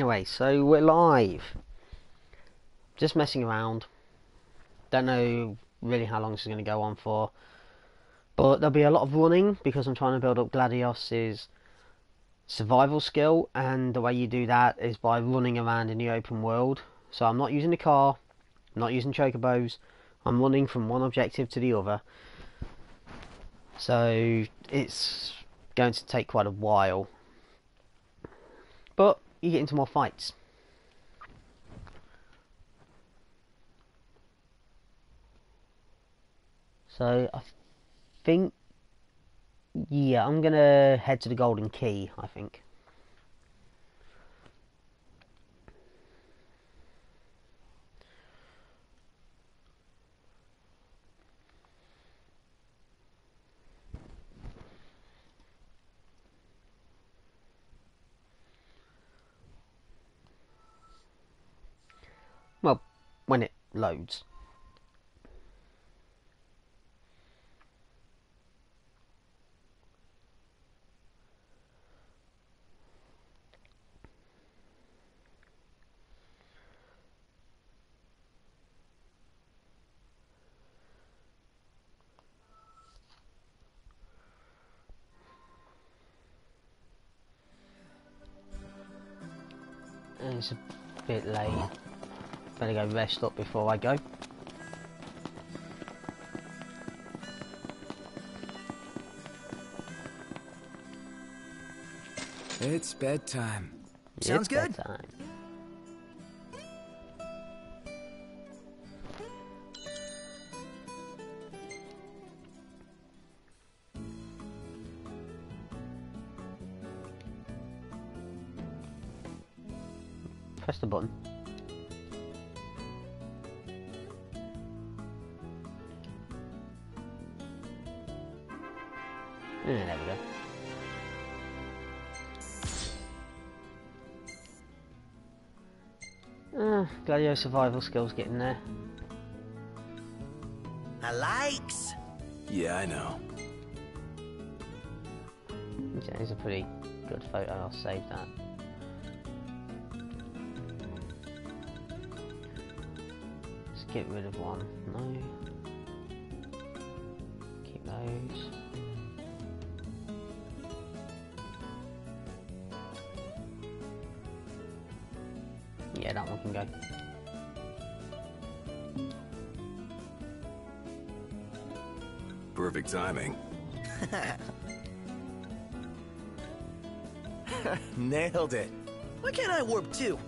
Anyway, so we're live. Just messing around. Don't know really how long this is going to go on for. But there'll be a lot of running because I'm trying to build up Gladios's survival skill, and the way you do that is by running around in the open world. So I'm not using the car, I'm not using chocobos, I'm running from one objective to the other. So it's going to take quite a while. You get into more fights. So I think, yeah, I'm gonna head to the Galdin Quay. I think. Well, when it loads. It's a bit late. Better go rest up before I go. It's bedtime. Sounds It's good. bedtime. Press the button. Gladio survival skills getting there. I likes. Yeah, I know. Yeah, it's a pretty good photo, I'll save that. Let's get rid of one. No. Timing. Nailed it. Why can't I warp too?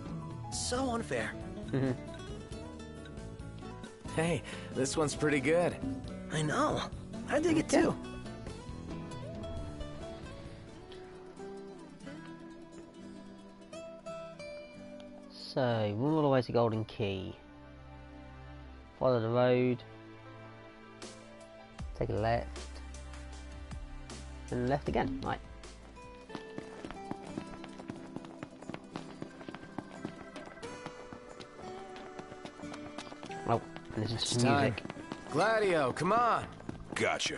So unfair. Hey, this one's pretty good. I know. I dig it too. So, run all the way to Galdin Quay. Follow the road. Take a left. And left again. Right. Oh, and this is It's music. Gladio, come on. Gotcha.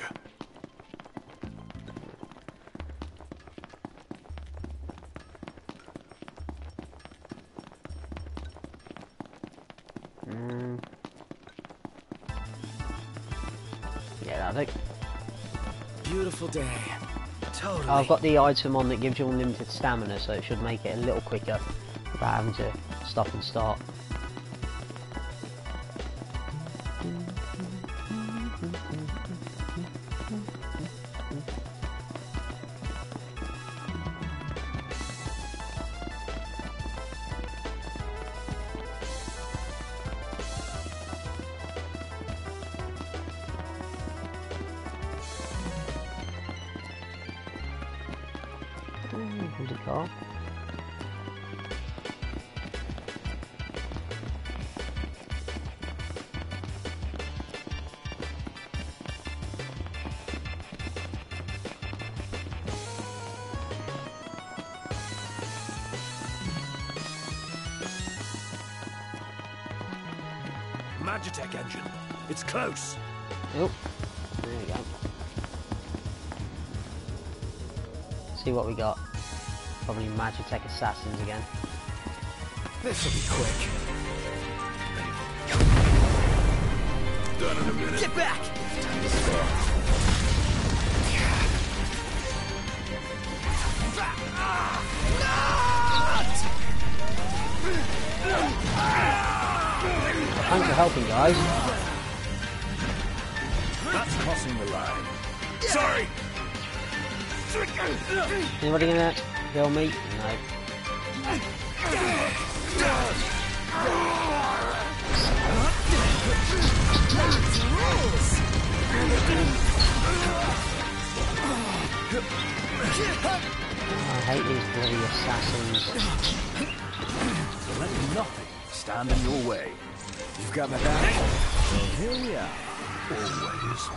Totally. I've got the item on that gives you unlimited stamina, so it should make it a little quicker without having to stop and start. Close. Oh, there we go. See what we got. Probably Magitek Assassins again. This'll be quick. Done in a minute. Get back! Thanks for helping, guys. That's crossing the line. Sorry. Anybody gonna kill me? No. I hate these bloody assassins. Let nothing stand in your way. You've got my back. So here we are. Always.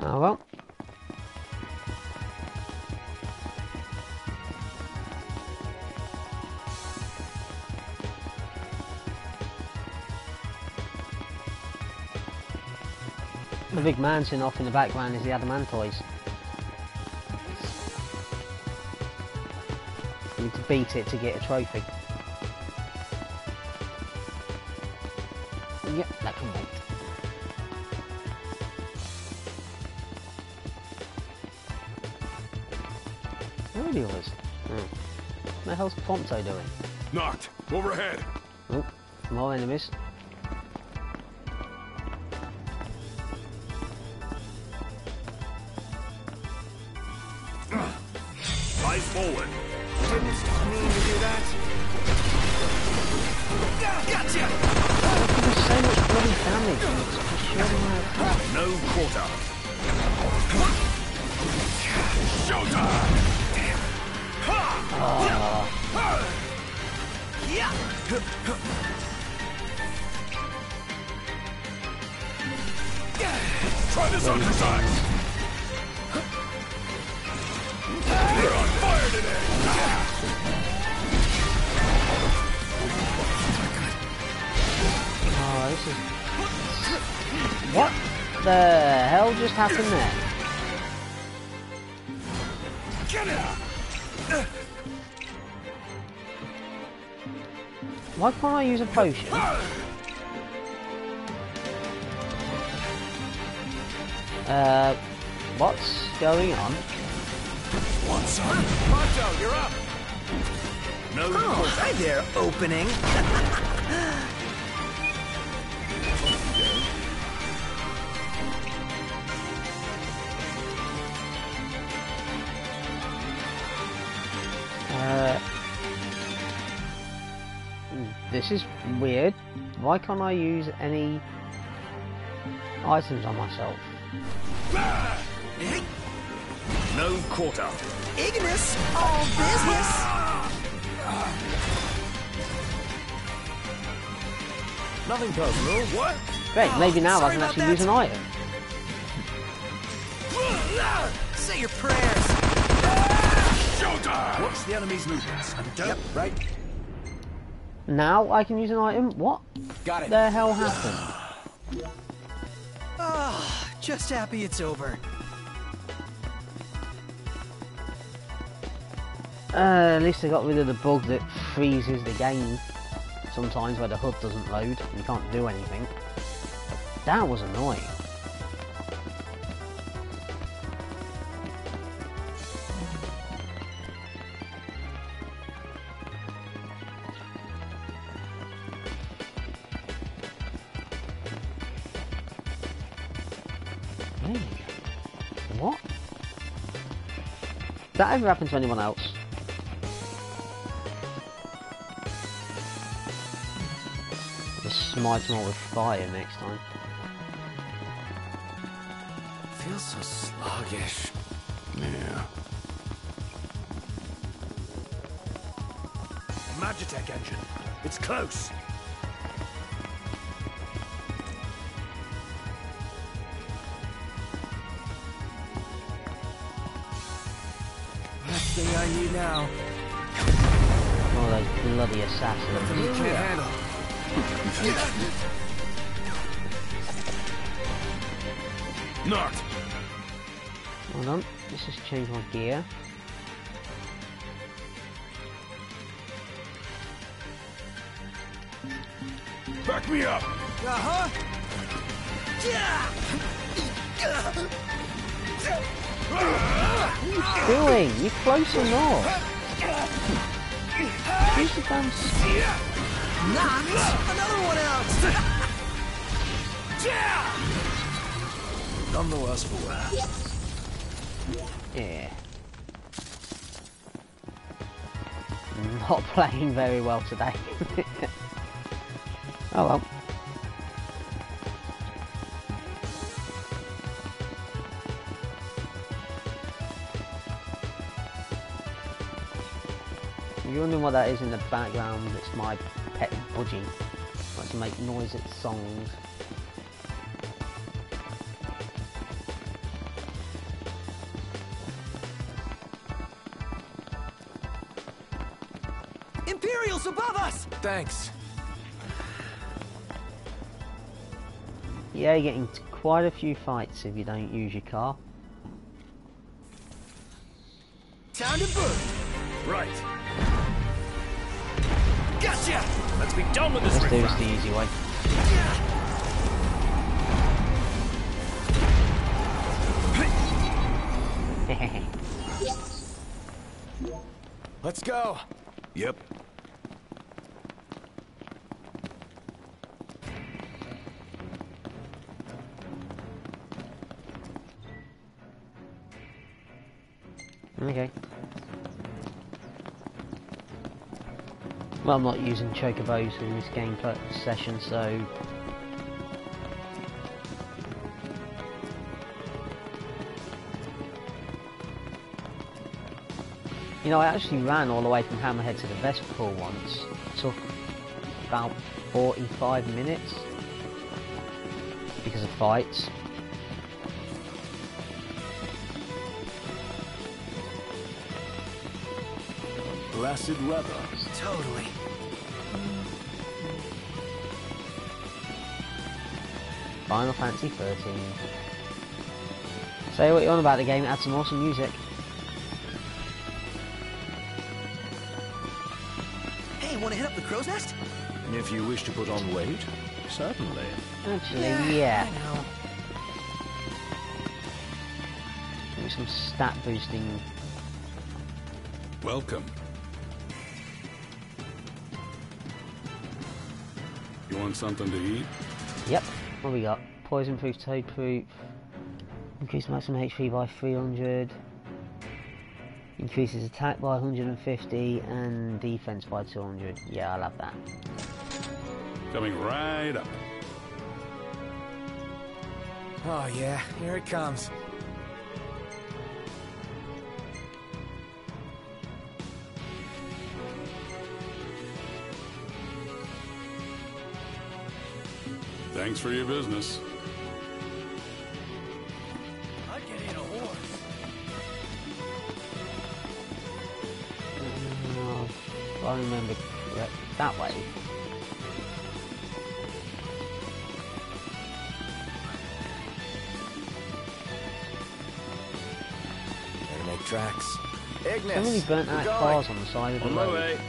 Oh well. The big mansion off in the background is the Adamantoise. You need to beat it to get a trophy. Hell's doing? Knocked. Overhead. Oh, more enemies. Happened there? Why can't I use a potion? Uh, what's going on? What's up? Prompto, you're up. No Oh, hi there, opening. This is weird. Why can't I use any items on myself? No quarter. Ignis, all business. Nothing personal. What? Great, maybe now I can actually that. use an item. Say your prayers. Showtime. Watch the enemy's movements and don't. Right? Now I can use an item? What Got it. the hell happened? Ah, just happy it's over. Uh, at least I got rid of the bug that freezes the game sometimes where the HUD doesn't load and you can't do anything. That was annoying. That ever happen to anyone else? Just smite them all with fire next time. Feels so sluggish. Yeah. Magitek engine. It's close. now. All those bloody assassins. You can't handle Not. Hold on, let's just change my gear. Back me up! Uh-huh! Yeah! Are you doing? You're close enough. Use the damn s- Knocked another one out. Nonetheless, for wear. Yeah. Not playing very well today. oh well. You're wondering what that is in the background, it's my pet budgie. Likes to make noise at songs. Imperials above us. Thanks. Yeah, you're getting quite a few fights if you don't use your car. Time to boot. Right. Gotcha. Let's be done with this Let's do this the easy way. Let's go. Yep. Well, I'm not using chocobos in this game pl- session, so You know, I actually ran all the way from Hammerhead to the Vespor once. Took about 45 minutes because of fights. Blasted weather. Totally. Final Fantasy 13. Say what you want about the game, it add some awesome music. Hey, want to hit up the crow's nest? If you wish to put on weight, certainly. Actually, yeah. I know. Maybe some stat boosting. Welcome. Want something to eat? Yep. What we got? Poison proof, toad proof. Increase maximum HP by 300. Increases attack by 150 and defense by 200. Yeah, I love that. Coming right up. Oh yeah, here it comes. Thanks for your business. I can eat a horse. If I remember correct, that way. Better make tracks. So Ignis. many burnt out cars on the side of the On road.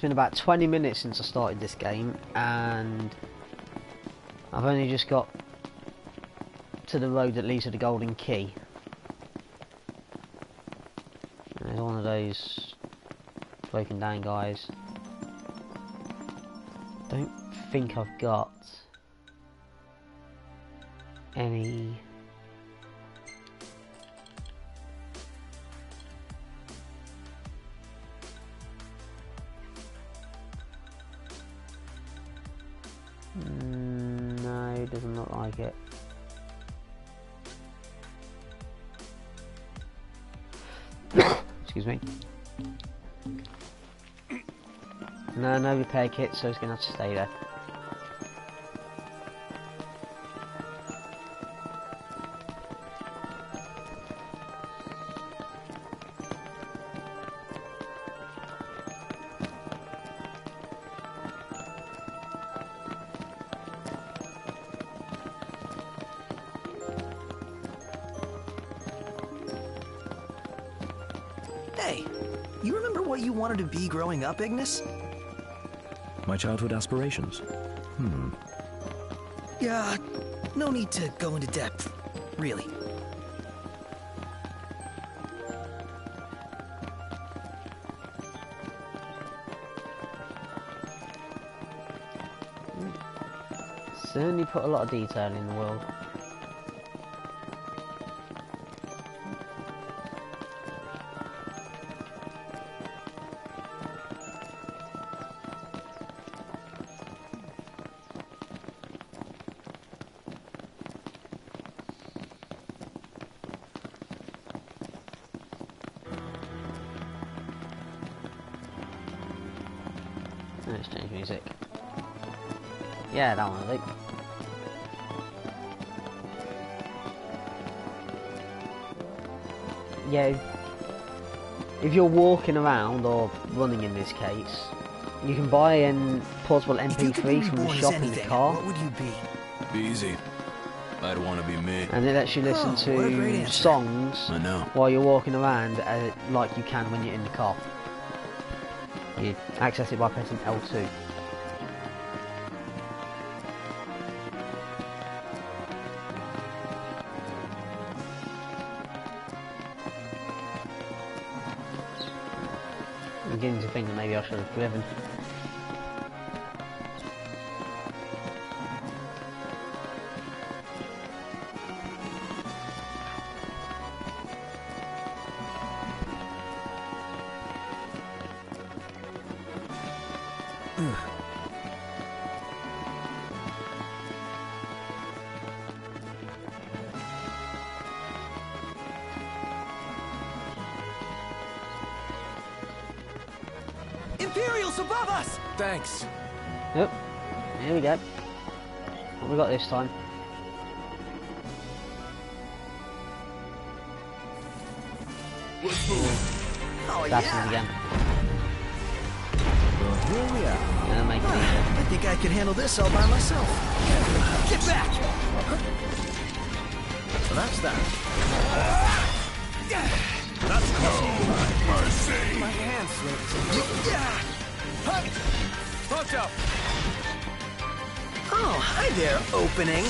It's been about 20 minutes since I started this game, and I've only just got to the road that leads to the Galdin Quay. There's one of those broken down guys. Don't think I've got any like it. Excuse me. No, no repair kit, so he's gonna have to stay there. Growing up, Ignis? My childhood aspirations. Hmm. Yeah, no need to go into depth, really. Certainly put a lot of detail in the world. Yeah, that one I think. Yeah, if you're walking around or running in this case, you can buy a portable If you could be MP3 from the reborn as shop in the car, what would you be? Be easy. I'd want to be me. and it lets you listen Oh, what a great to songs I know. while you're walking around uh, like you can when you're in the car. You access it by pressing L2. Maybe I should have driven. Handle this all by myself. Get back! So that's that. That's close. My hand slipped. Watch out. Oh, hi there, opening.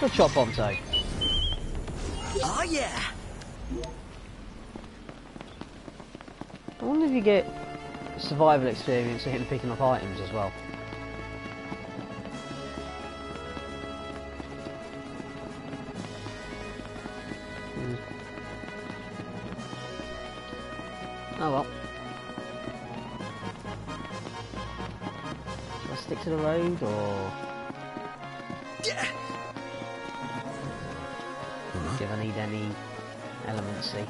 Good shot, Prompto. Oh ah, yeah! I wonder if you get survival experience for hitting picking up items as well. Hmm. Oh well. Should I stick to the road or Yeah. if I need any elements? See.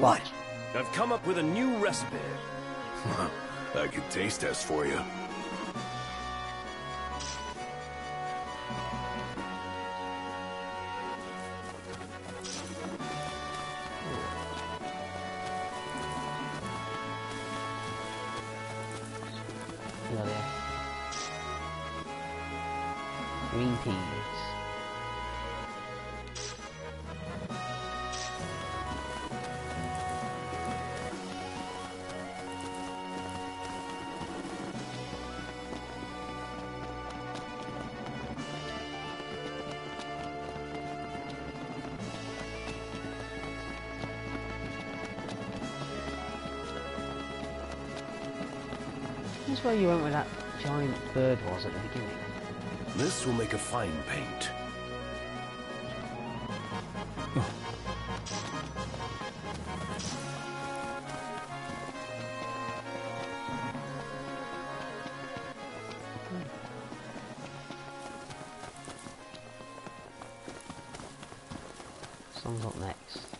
What? I've come up with a new recipe. I could taste test for you. Bird was at the beginning. This will make a fine paint. Song's up next.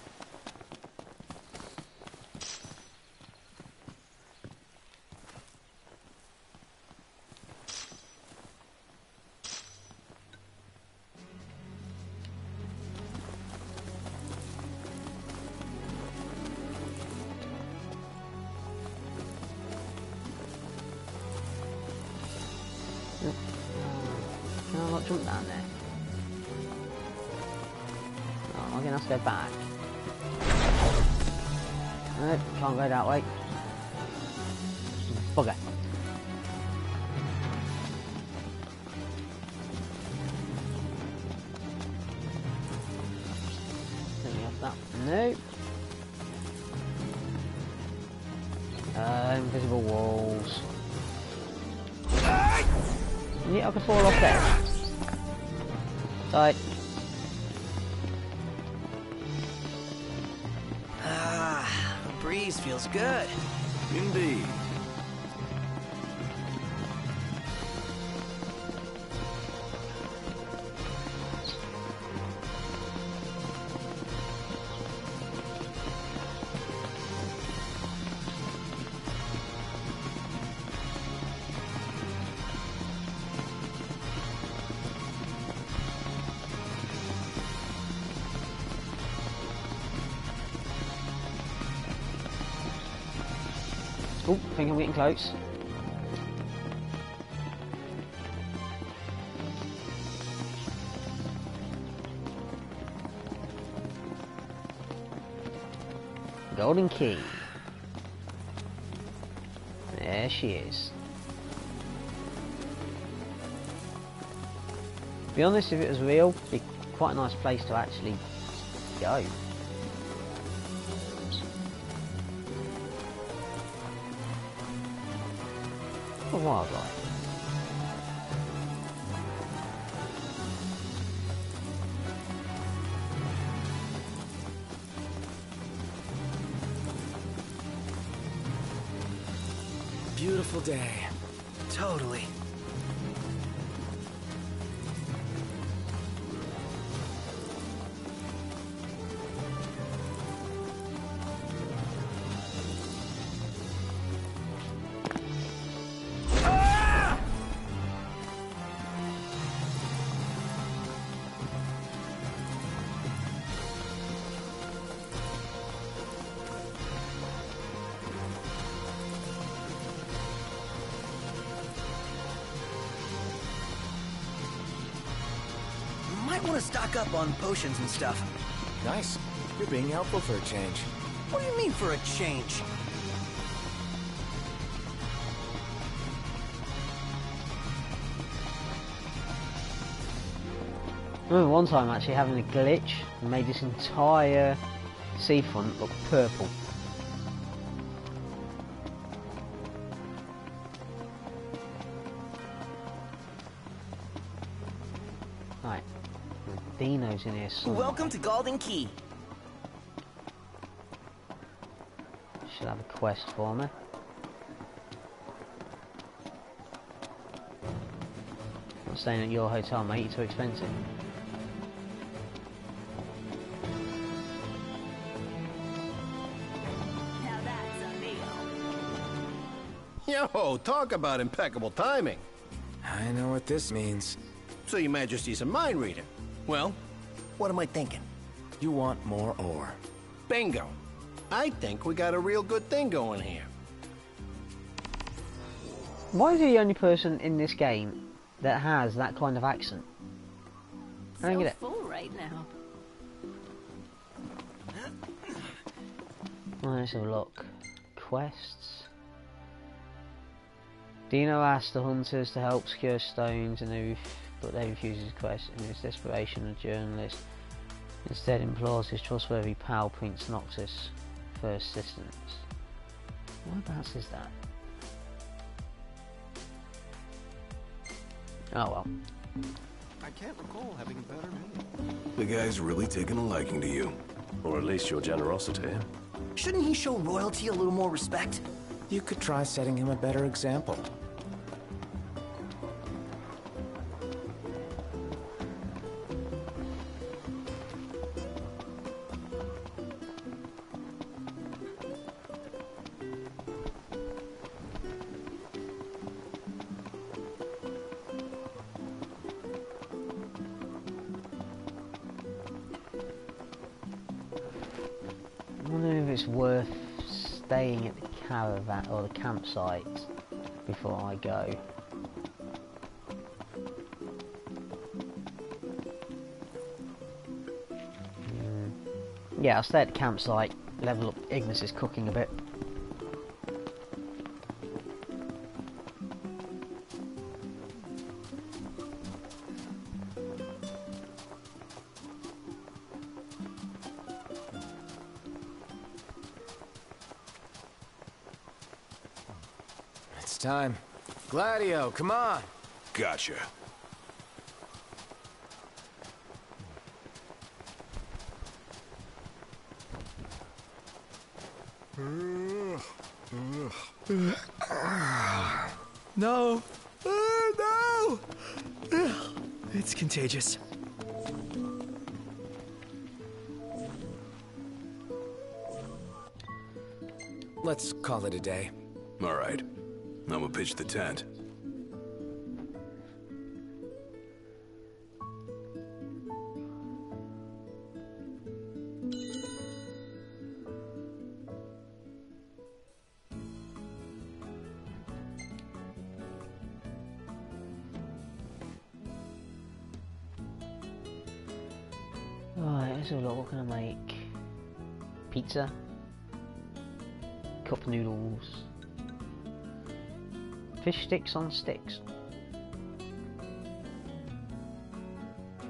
Think I'm getting close. Galdin Quay. There she is. Be honest, if it was real, it'd be quite a nice place to actually go. Beautiful day. Totally. Want up on potions and stuff. Nice. You're being helpful for a change. What do you mean for a change? I remember one time actually having a glitch and made this entire seafront look purple. Dino's in here somewhere. Welcome to Galdin Quay. Should have a quest for me. Not staying at your hotel, mate. You're too expensive. Now that's a meal. Yo, talk about impeccable timing. I know what this means. So your majesty's a mind reader. Well, what am I thinking? You want more ore. Bingo. I think we got a real good thing going here. Why is he the only person in this game that has that kind of accent? I don't So get it. full right now. Right, let's have a look. Quests. Dino asked the hunters to help secure stones, and they ref- but they refuse his quest. In his desperation, the journalist instead implores his trustworthy pal Prince Noctis for assistance. What Whereabouts is that? Oh well. I can't recall having a better meal. The guy's really taken a liking to you. Or at least your generosity. Shouldn't he show royalty a little more respect? You could try setting him a better example. The campsite before I go. Mm. Yeah, I'll stay at the campsite, level up Ignis's cooking a bit. Gladio, come on! Gotcha. No. Uh, no. It's contagious. Let's call it a day. All right. I'm gonna pitch the tent. Fish sticks on sticks.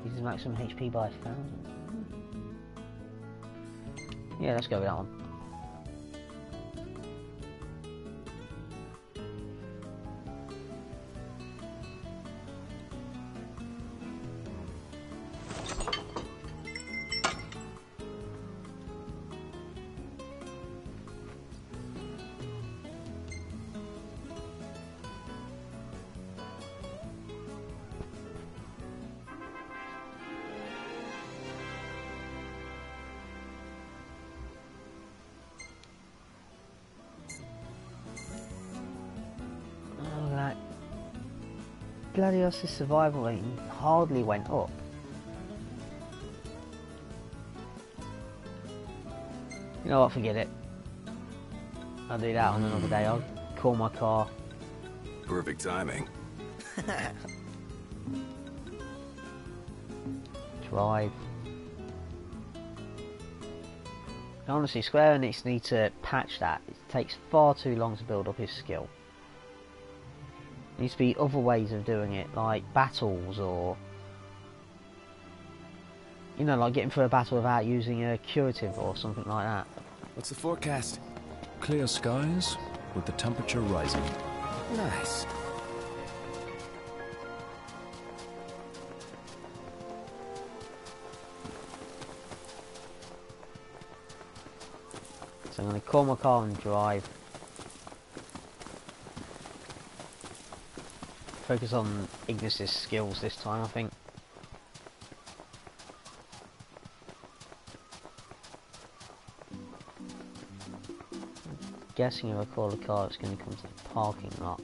Uses maximum HP by a thousand. Hmm. Yeah, let's go with that one. Gladius' survival rate hardly went up. You know what, forget it. I'll do that on another day. I'll call my car. Perfect timing. drive. Honestly, Square Enix need to patch that. It takes far too long to build up his skill. There needs to be other ways of doing it, like battles or. You know, like getting through a battle without using a curative or something like that. What's the forecast? Clear skies, with the temperature rising. Nice. So I'm going to call my car and drive. Focus on Ignis's skills this time, I think. I'm Guessing if I call the car, it's going to come to the parking lot.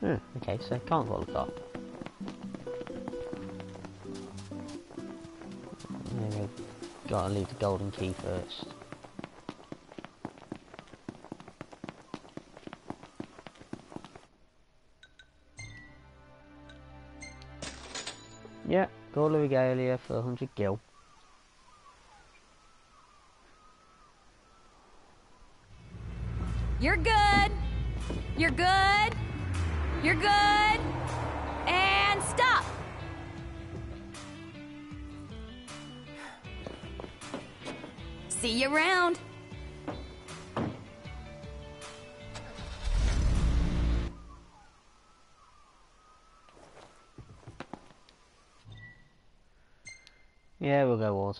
Hmm, okay, so can't call the car. Gotta leave the Galdin Quay first. Yeah, call the regalia for 100 gil. You're good.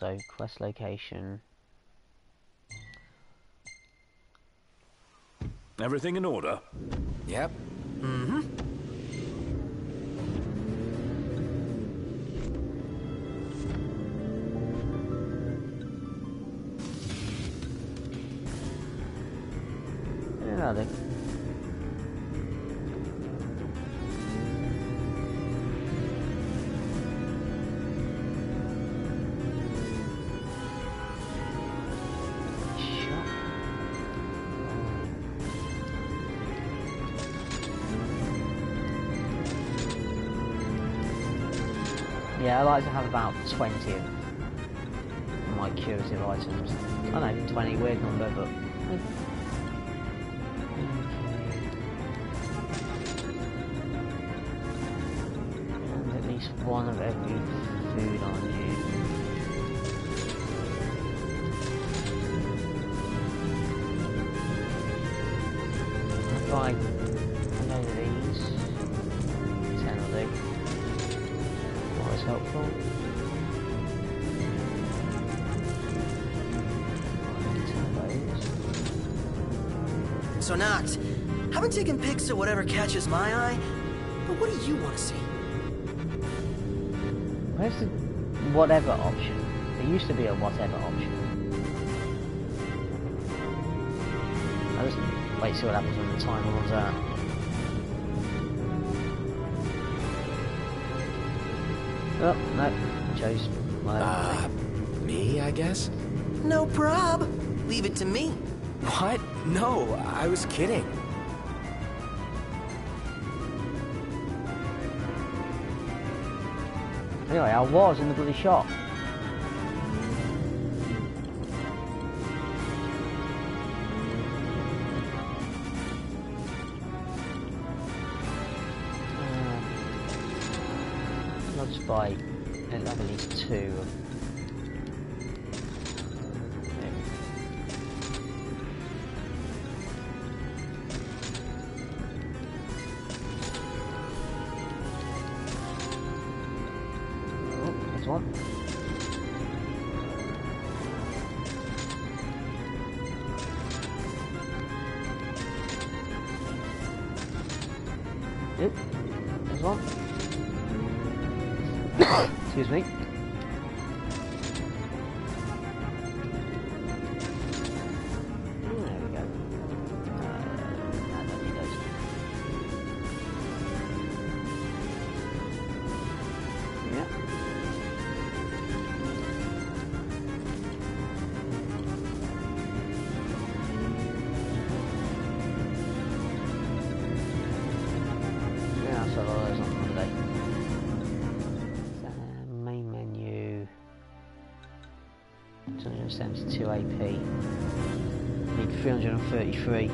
We'll go auto. Quest location. Everything in order? Yep. Yeah, Yeah, I like to have about 20 of my curative items. I know, 20, weird number, but... Those. So not. Haven't taken pics of whatever catches my eye, but what do you want to see? Where's the whatever option? There used to be a whatever option. I'll just wait see what happens when the timer runs out. Oh, no. Chose my Uh, me, I guess? No prob. Leave it to me. What? No, I was kidding. Anyway, I was in the bloody shop. Have at least two. Oh. Yep, there's one. Excuse me. 33.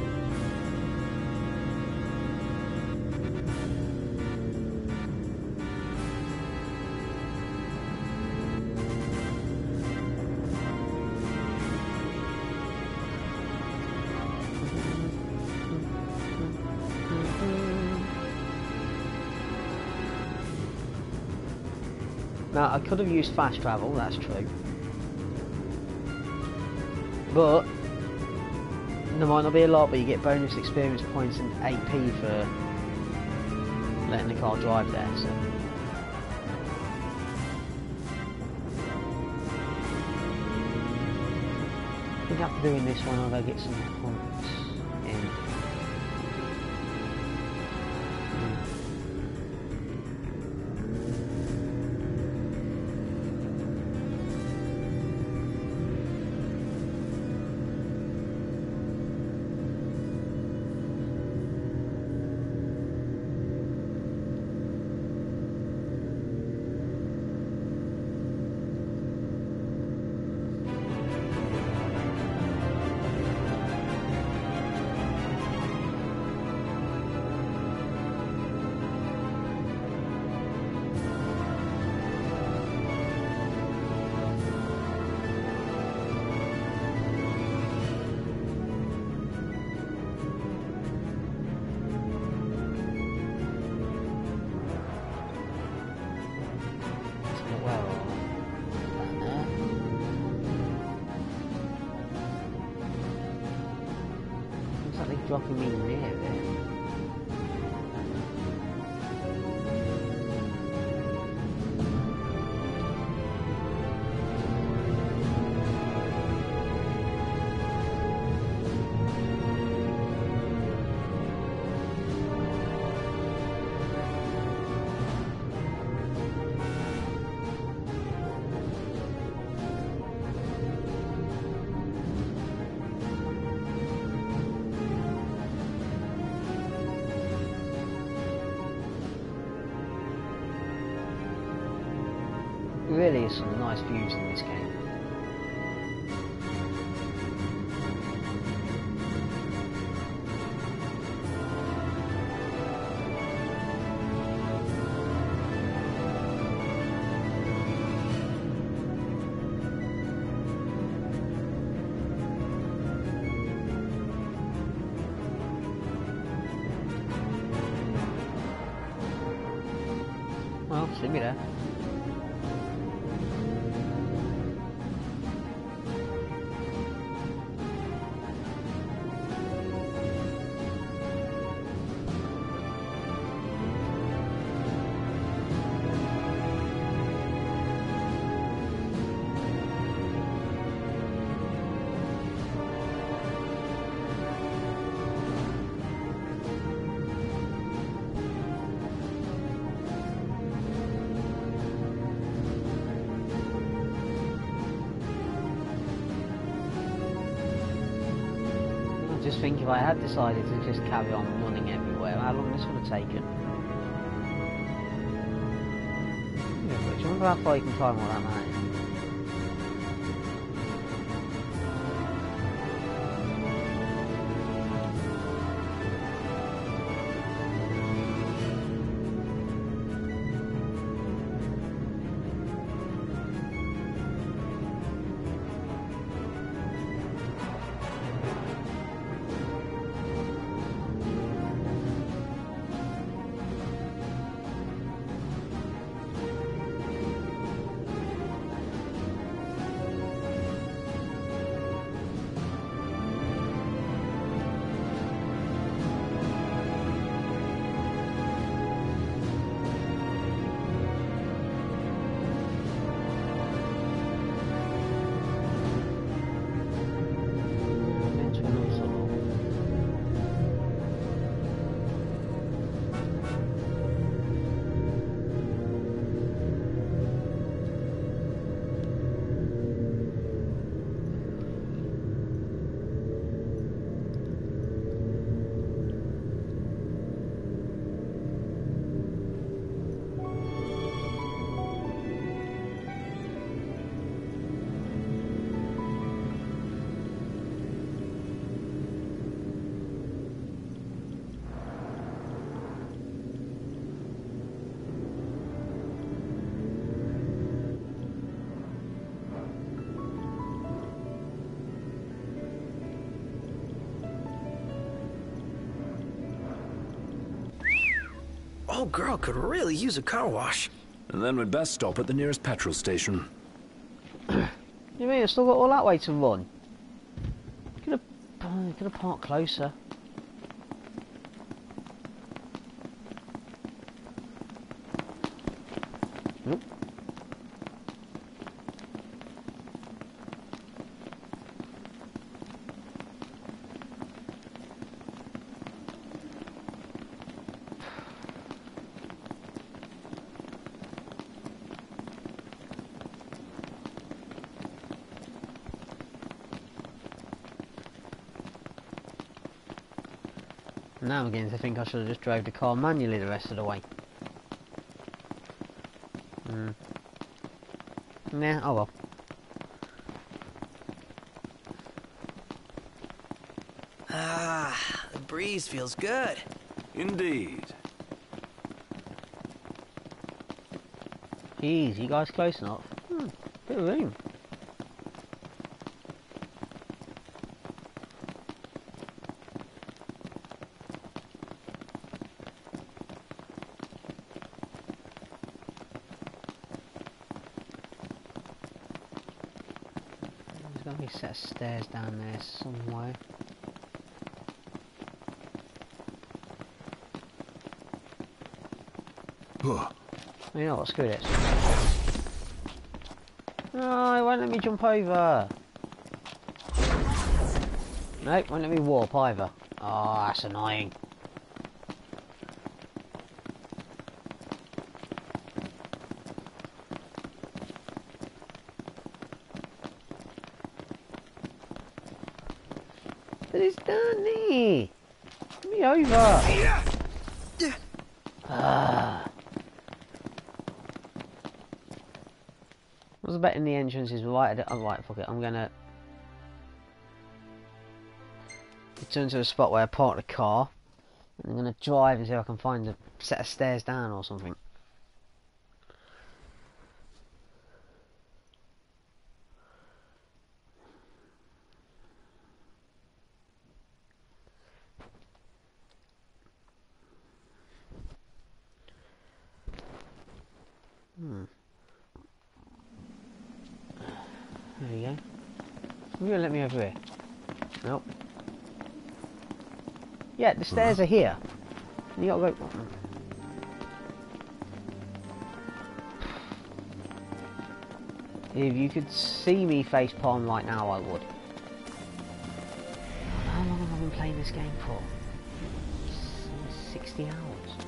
Now, I could have used fast travel, that's true. But, there might not be a lot, but you get bonus experience points and AP for letting the car drive there, so. I think after doing this one, I'll go get some hunts dropping nice views in this game. Well, see me there. Just think if I had decided to just carry on running everywhere, how long this would have taken. Yeah, do you remember how far you can climb all that mountain? Girl could really use a car wash. And then we'd best stop at the nearest petrol station. You mean I've still got all that way to run? Could have, could have parked closer. Now I'm beginning to think I should have just drove the car manually the rest of the way. Hmm. Nah, oh well. Ah, the breeze feels good. Indeed. Jeez, you guys close enough? Hmm, bit of room. There's got to be a set of stairs down there somewhere. You know what? Screw this. No, it won't let me jump over. Nope, won't let me warp either. Oh, that's annoying. But it's done me. Let me over. Ah. I was betting the entrance is right. Oh, right, fuck it. I'm gonna return to a spot where I parked the car. And I'm gonna drive and see if I can find a set of stairs down or something. Hmm. There you go. You gonna let me over here? Nope. Yeah, the stairs are here. You gotta go. If you could see me face palm right now, I would. How long have I been playing this game for? 60 hours.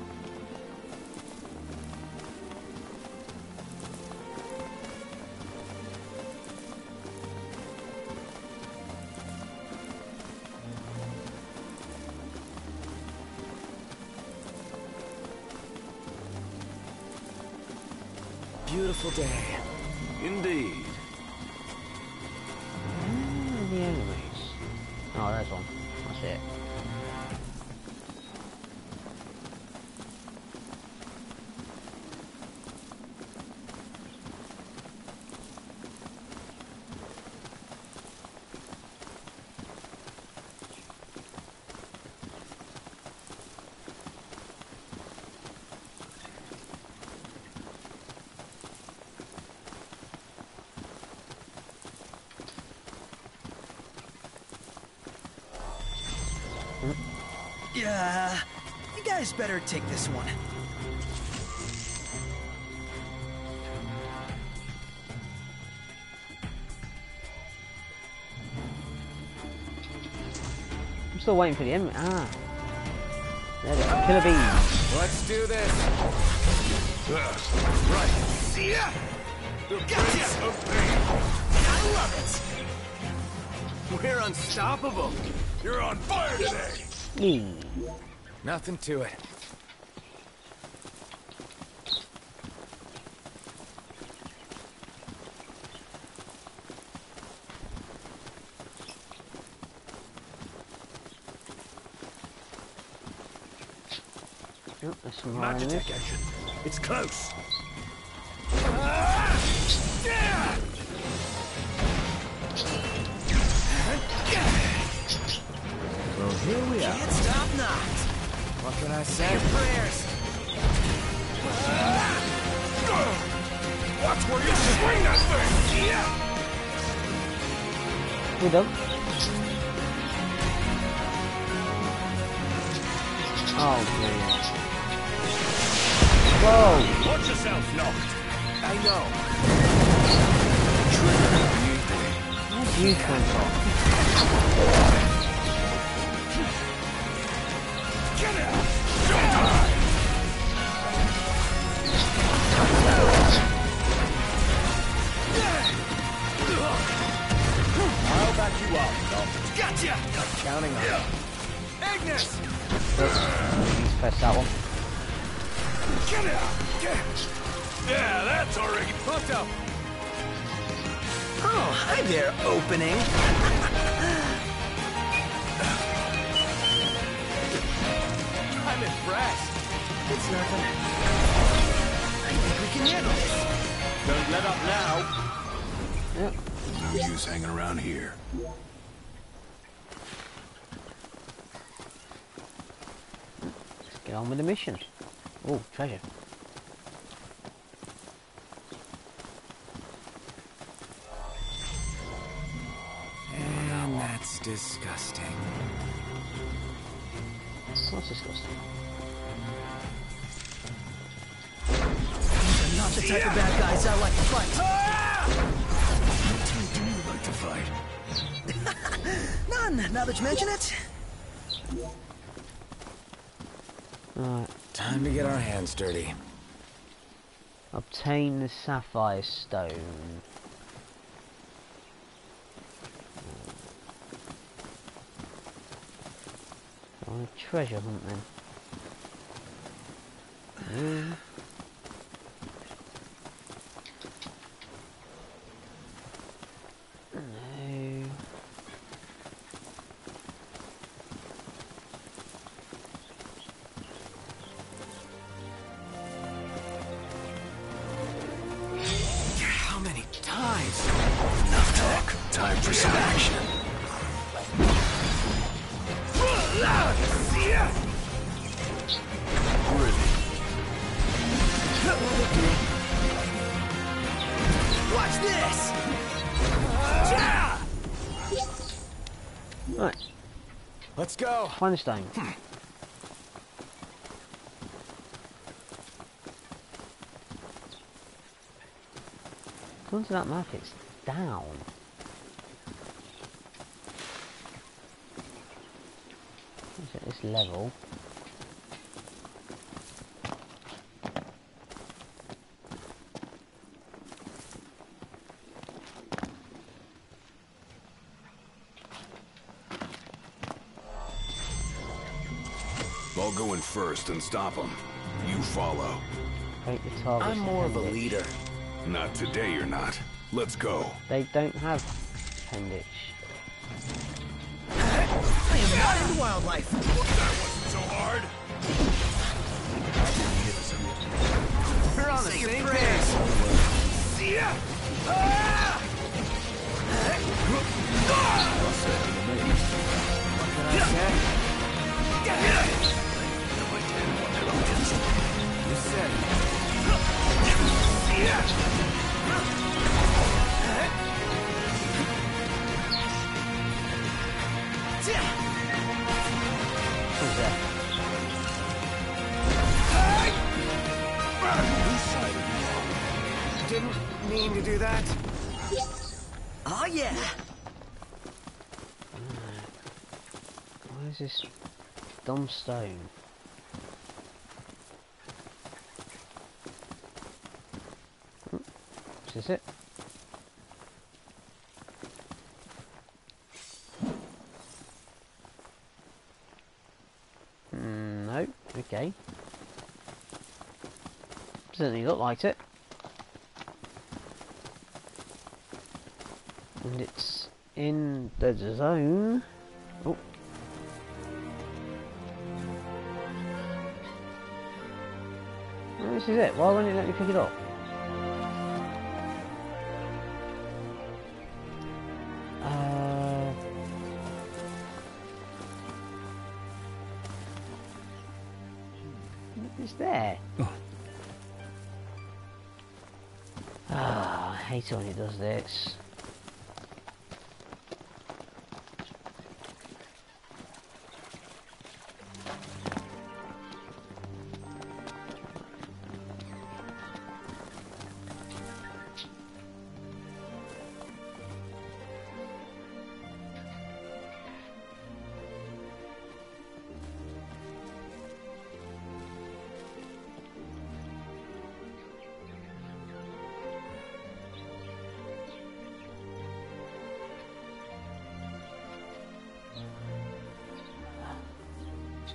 Better take this one. I'm still waiting for the enemy. Ah. There they are. Killer bees. Let's do this. Right. Yeah. The Prince of Pain. I love it! We're unstoppable. You're on fire today. Yee. Nothing to it. Oh, there's some more enemies. Magitek action. It's close. Can I say? Prayers. Watch where you swing that thing. Yeah. We're done. Oh, brilliant. Whoa! Watch yourself, Noct. I know. Where'd you come from? Back you up. Gotcha. Counting on it. Ignis. Let's press that one. Get it. Get. Yeah, that's already Fucked up. Oh, hi there, opening. I'm impressed. It's nothing. I think we can handle this. Don't let up now. Yep. No use hanging around here. Let's get on with the mission. Oh, treasure. And that's disgusting. What's disgusting? These are not the type of bad guys I like to fight. Ah! Do you like to fight? None, now that you mention it. Right. Time to get our hands dirty. Obtain the sapphire stone. On a treasure hunt then. Mm. Let's go. find the stone. According to that map, it's down. It's at this level. In first and stop them. You follow. Break the target. I'm more of a leader. Not today, you're not. Let's go. They don't have appendage. I am not into wildlife. That wasn't so hard. We're on the same page. Ah! What can I say? Didn't mean to do that. Oh yeah. Where's this dumb stone? Is it? Mm, no, okay. Certainly look like it. And it's in the zone. Oh. Oh, this is it. Why won't it let me pick it up? It does this.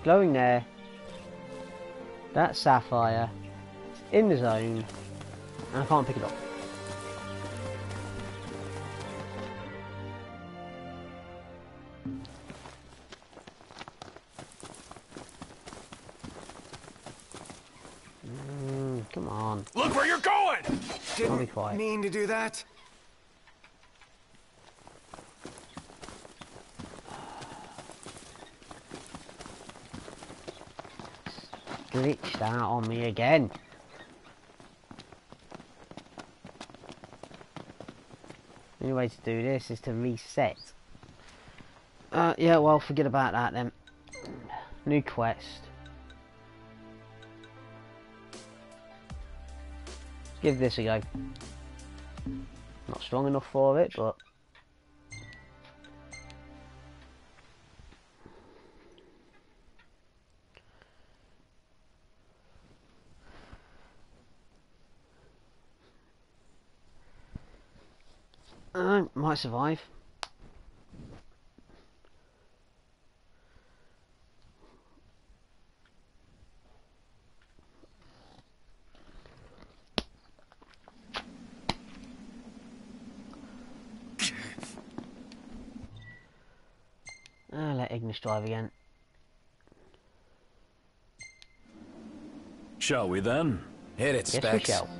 Glowing there. That sapphire. In the zone. And I can't pick it up. Mm, come on. Look where you're going! I'll be quiet. Didn't mean to do that. Glitched out on me again. The only way to do this is to reset. Uh, yeah, well, forget about that then. New quest. give this a go. Not strong enough for it, but survive. Uh, let Ignis drive again. Shall we then? Hit it, Yes, we Specs. shall.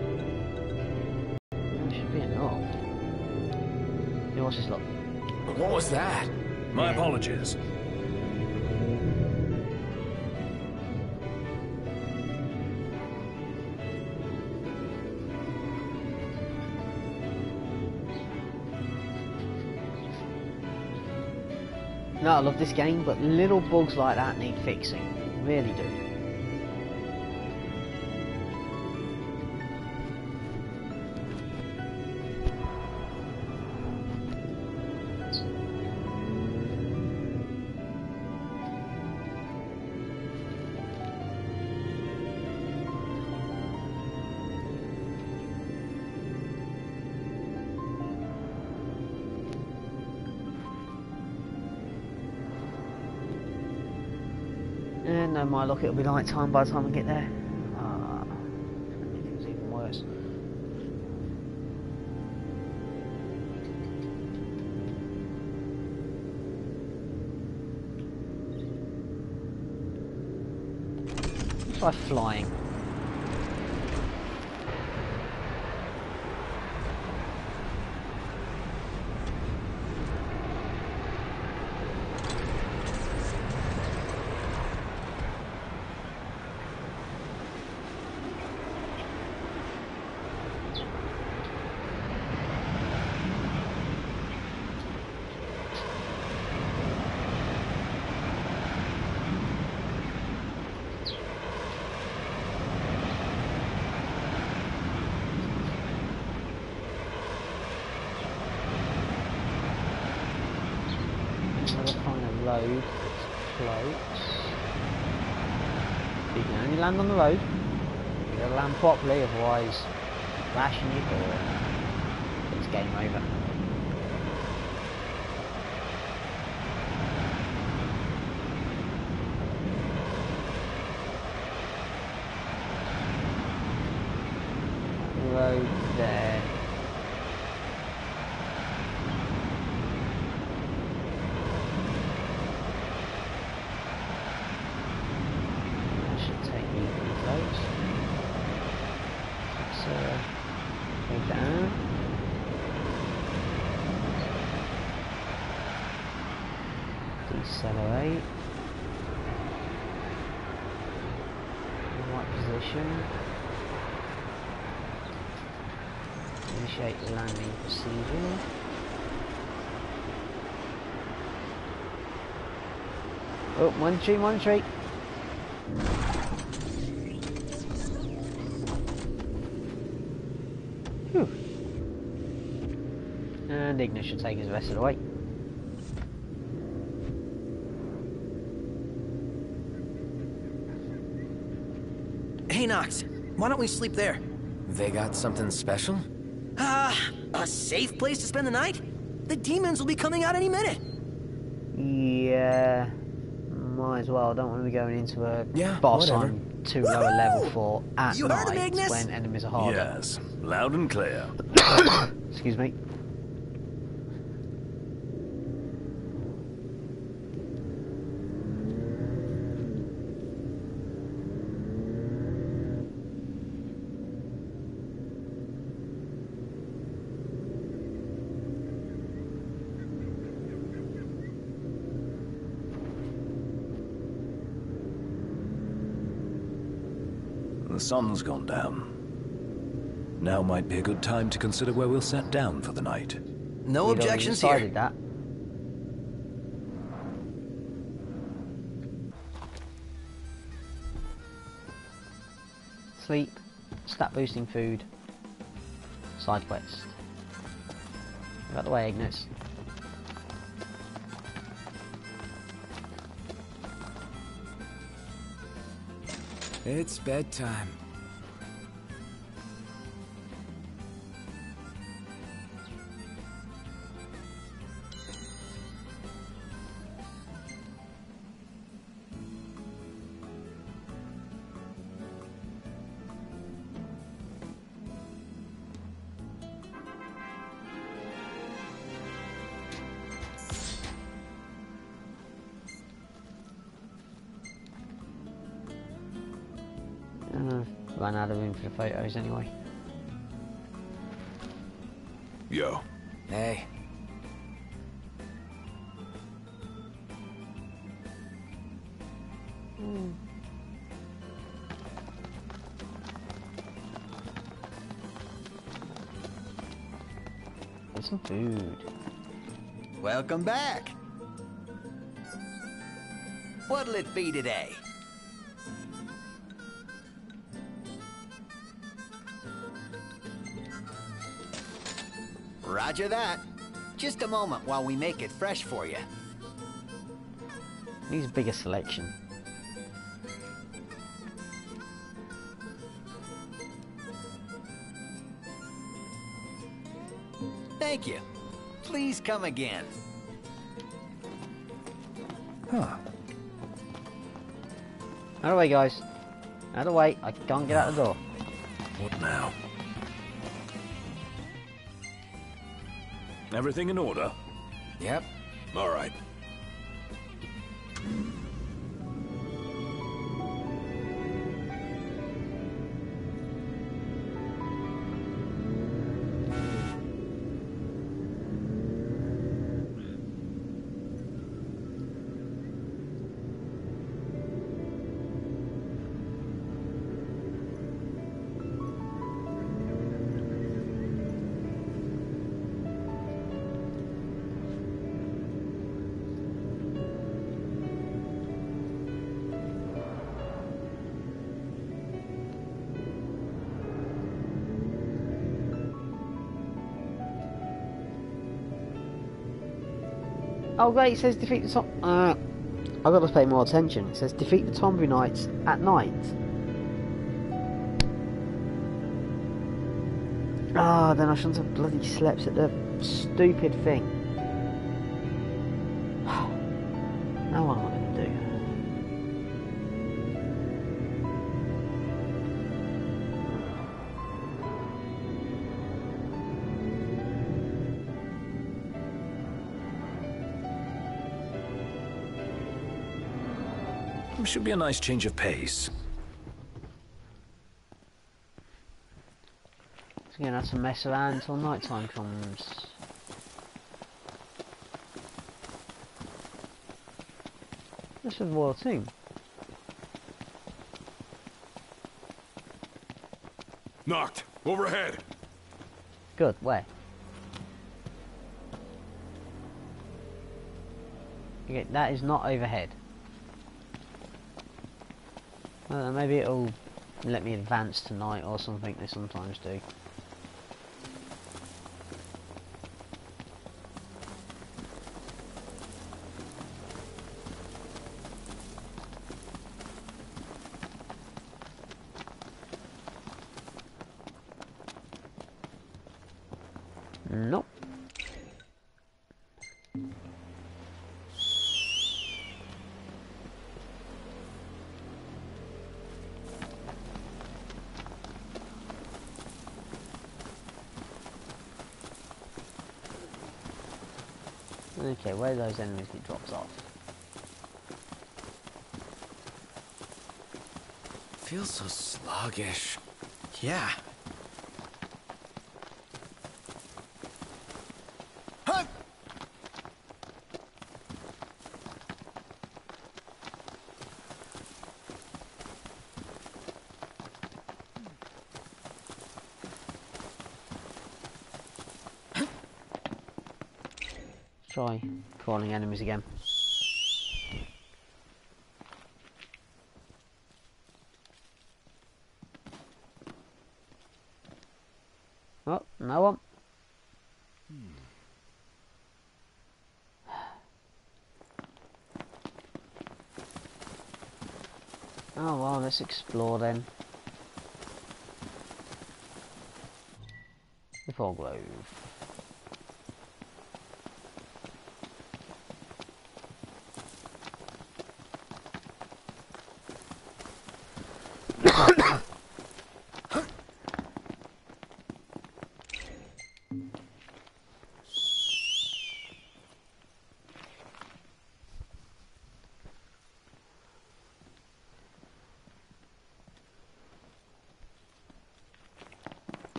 Hey, what's this look? What was that? My apologies. No, I love this game, but little bugs like that need fixing. Really do. Luck, it'll be night time by the time I get there. Ah, it even worse. Flying. Never find a road floats. You can only land on the road. You gotta land properly, otherwise crashing you or it's game over. Road there. That should take me pretty close. Let's uh, go down. Decelerate. In the right position. Initiate the landing procedure. Oh, one tree, one tree. Phew. And Ignis should take his rest of the way. Hey, Noct, why don't we sleep there? They got something special? Ah, a safe place to spend the night? The demons will be coming out any minute. Yeah, might as well. I don't want to be going into a Yeah, boss whatever. on too low a level for at You night when enemies are harder. Yes, loud and clear. Excuse me. The sun's gone down. Now might be a good time to consider where we'll set down for the night. No We'd already objections decided here. that. Sleep, stat boosting food, side quest. Get out the way, Ignis. It's bedtime. For the photos anyway. Yo, Hey, hmm. Get some food. Welcome back. What'll it be today? Roger that. Just a moment while we make it fresh for you. Needs bigger selection. Thank you. Please come again. Huh. Out of the way, guys. Out of the way. I can't get out the door. What now? Everything in order? yep. all right. Oh great, it says defeat the Tom... Uh, I've got to pay more attention. It says defeat the Tombury Knights at night. Ah, then I shouldn't have bloody slept at the stupid thing. Should be a nice change of pace. So we're going to have to mess around until night time comes. This is Royal Tomb. Knocked. Overhead. Good, where? Okay, that is not overhead. Know, maybe it'll let me advance tonight or something, they sometimes do. Nope. Okay, where do those enemies get dropped off? Feels so sluggish. Yeah. Try calling enemies again. Oh, no one. Oh well, let's explore then. The Fog Grove.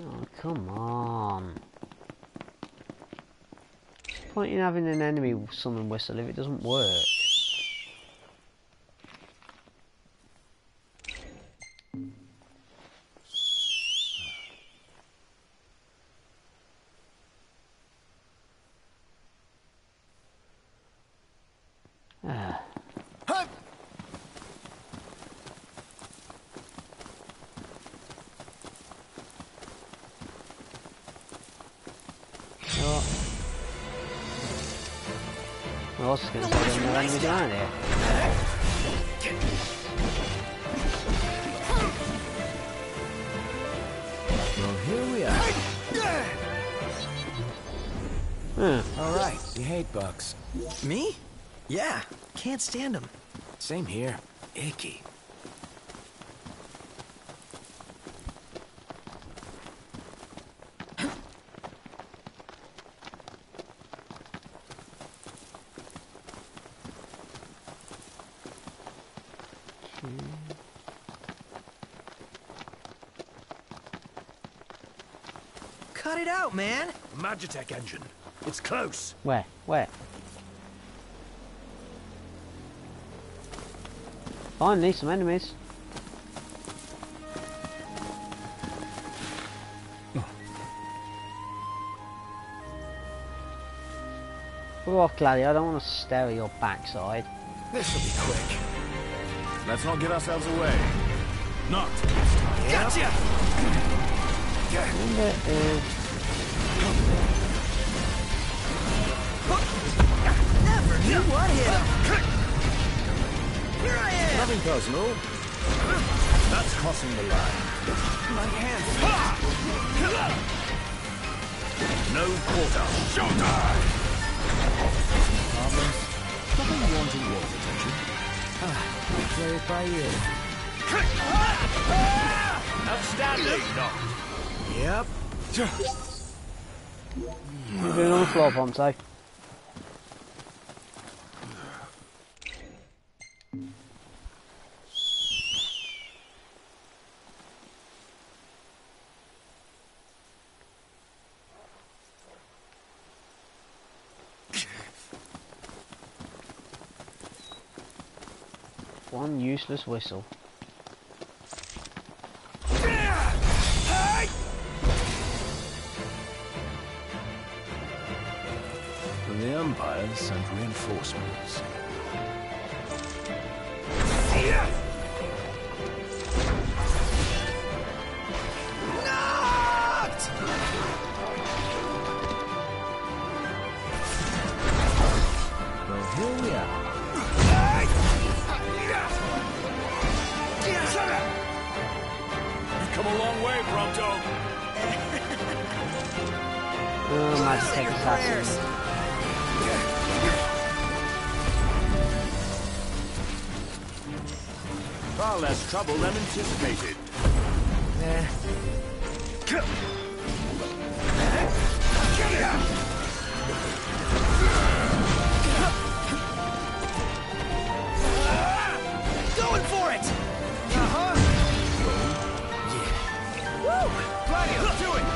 Oh, come on. What's the point in having an enemy summon whistle if it doesn't work? I was going to say there are no here. Well, here we are. Hmm. All right, you hate bugs. Me? Yeah, can't stand them. Same here. Icky. It out, man. Magitek engine. It's close. Where? Where? Finally, some enemies. Oh. Go off, Gladio. I don't want to stare at your backside. This'll be quick. Let's not get ourselves away. Not. Gotcha! Wonder if... Never knew what hit him. Here I am. Nothing personal. That's crossing the line. My hands. No quarter. Showtime! Problems. Nothing wanting your attention. Ah, play it by ear. Outstanding! No. Yep. You're doing on the floor, Prompto. One useless whistle. The Empire sent reinforcements. Trouble than anticipated. Eh, Going for it! Uh-huh. Yeah. Woo! Gladio, do it!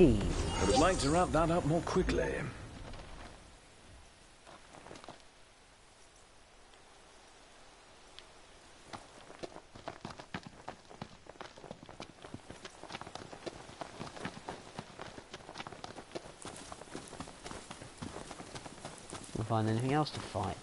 Yee. I would like to wrap that up more quickly. Find anything else to fight.